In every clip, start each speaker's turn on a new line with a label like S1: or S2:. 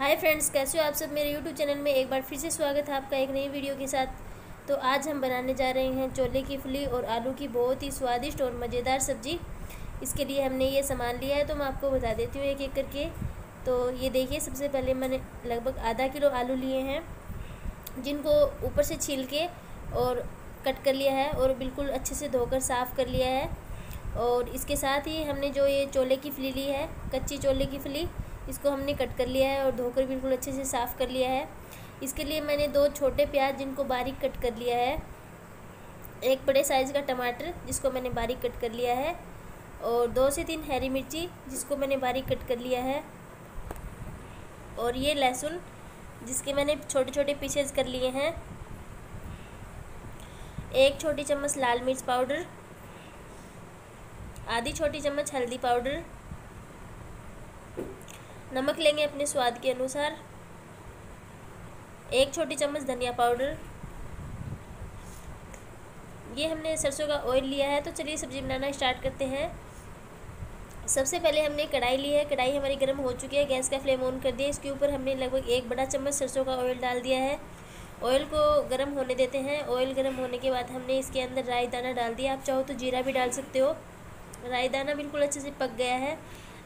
S1: Hi friends, कैसे हो आप सब? मेरे यूट्यूब चैनल में एक बार फिर से स्वागत है आपका एक नई वीडियो के साथ। तो आज हम बनाने जा रहे हैं चोले की फली और आलू की बहुत ही स्वादिष्ट और मज़ेदार सब्ज़ी। इसके लिए हमने ये सामान लिया है तो मैं आपको बता देती हूँ एक एक करके। तो ये देखिए, सबसे पहले मैंने लगभग आधा किलो आलू लिए हैं, जिनको ऊपर से छील के और कट कर लिया है और बिल्कुल अच्छे से धोकर साफ़ कर लिया है। और इसके साथ ही हमने जो ये चोले की फली ली है, कच्ची चोले की फली इसको हमने कट कर लिया है और धोकर बिल्कुल अच्छे से साफ़ कर लिया है। इसके लिए मैंने दो छोटे प्याज जिनको बारीक कट कर लिया है, एक बड़े साइज़ का टमाटर जिसको मैंने बारीक कट कर लिया है और दो से तीन हरी मिर्ची जिसको मैंने बारीक कट कर लिया है और ये लहसुन जिसके मैंने छोटे छोटे पीसेज कर लिए हैं। एक छोटी चम्मच लाल मिर्च पाउडर, आधी छोटी चम्मच हल्दी पाउडर नमक लेंगे अपने स्वाद के अनुसार। एक छोटी चम्मच धनिया पाउडर। ये हमने सरसों का ऑयल लिया है तो चलिए सब्ज़ी बनाना स्टार्ट करते हैं। सबसे पहले हमने कढ़ाई ली है। कढ़ाई हमारी गर्म हो चुकी है, गैस का फ्लेम ऑन कर दिया। इसके ऊपर हमने लगभग एक बड़ा चम्मच सरसों का ऑयल डाल दिया है। ऑयल को गर्म होने देते हैं। ऑयल गर्म होने के बाद हमने इसके अंदर राई दाना डाल दिया। आप चाहो तो जीरा भी डाल सकते हो। राई दाना बिल्कुल अच्छे से पक गया है।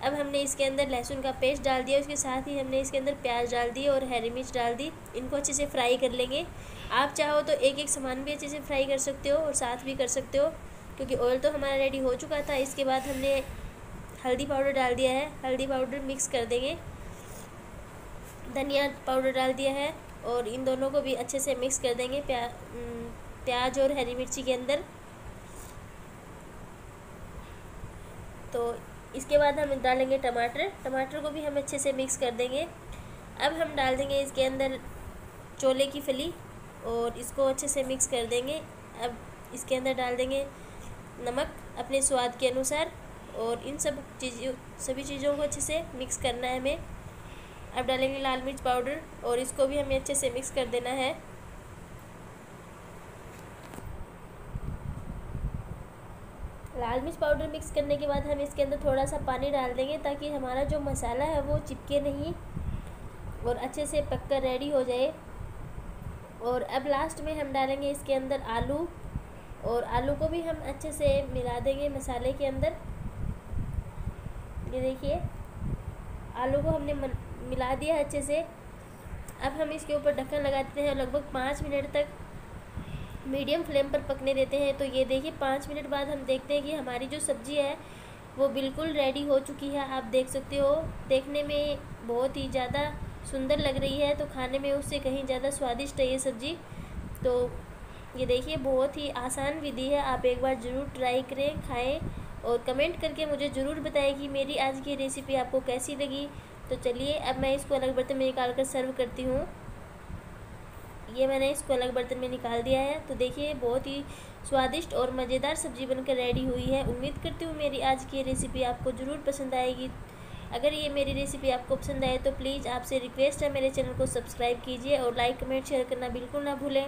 S1: अब हमने इसके अंदर लहसुन का पेस्ट डाल दिया, उसके साथ ही हमने इसके अंदर प्याज डाल दी और हरी मिर्च डाल दी। इनको अच्छे से फ्राई कर लेंगे। आप चाहो तो एक एक सामान भी अच्छे से फ्राई कर सकते हो और साथ भी कर सकते हो, क्योंकि ऑयल तो हमारा रेडी हो चुका था। इसके बाद हमने हल्दी पाउडर डाल दिया है। हल्दी पाउडर मिक्स कर देंगे। धनिया पाउडर डाल दिया है और इन दोनों को भी अच्छे से मिक्स कर देंगे प्या प्याज और हरी मिर्ची के अंदर। तो इसके बाद हम डालेंगे टमाटर। टमाटर को भी हम अच्छे से मिक्स कर देंगे। अब हम डाल देंगे इसके अंदर चोले की फली और इसको अच्छे से मिक्स कर देंगे। अब इसके अंदर डाल देंगे नमक अपने स्वाद के अनुसार और इन सब चीज़ों, सभी चीज़ों को अच्छे से मिक्स करना है हमें। अब डालेंगे लाल मिर्च पाउडर और इसको भी हमें अच्छे से मिक्स कर देना है। लाल मिर्च पाउडर मिक्स करने के बाद हम इसके अंदर थोड़ा सा पानी डाल देंगे ताकि हमारा जो मसाला है वो चिपके नहीं और अच्छे से पक कर रेडी हो जाए। और अब लास्ट में हम डालेंगे इसके अंदर आलू और आलू को भी हम अच्छे से मिला देंगे मसाले के अंदर। ये देखिए, आलू को हमने मिला दिया अच्छे से। अब हम इसके ऊपर ढक्कन लगाते हैं लगभग पाँच मिनट तक। मीडियम फ्लेम पर पकने देते हैं। तो ये देखिए, पाँच मिनट बाद हम देखते हैं कि हमारी जो सब्ज़ी है, वो बिल्कुल रेडी हो चुकी है। आप देख सकते हो, देखने में बहुत ही ज़्यादा सुंदर लग रही है। तो खाने में उससे कहीं ज़्यादा स्वादिष्ट है ये सब्ज़ी। तो ये देखिए, बहुत ही आसान विधि है। आप एक बार ज़रूर ट्राई करें, खाएँ और कमेंट करके मुझे ज़रूर बताएँ कि मेरी आज की रेसिपी आपको कैसी लगी। तो चलिए, अब मैं इसको अलग बर्तन में निकाल कर सर्व करती हूँ। ये मैंने इसको अलग बर्तन में निकाल दिया है। तो देखिए, बहुत ही स्वादिष्ट और मज़ेदार सब्ज़ी बनकर रेडी हुई है। उम्मीद करती हूँ मेरी आज की रेसिपी आपको ज़रूर पसंद आएगी। अगर ये मेरी रेसिपी आपको पसंद आए तो प्लीज़ आपसे रिक्वेस्ट है मेरे चैनल को सब्सक्राइब कीजिए और लाइक कमेंट शेयर करना बिल्कुल ना भूलें।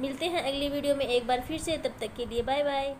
S1: मिलते हैं अगली वीडियो में एक बार फिर से। तब तक के लिए बाय बाय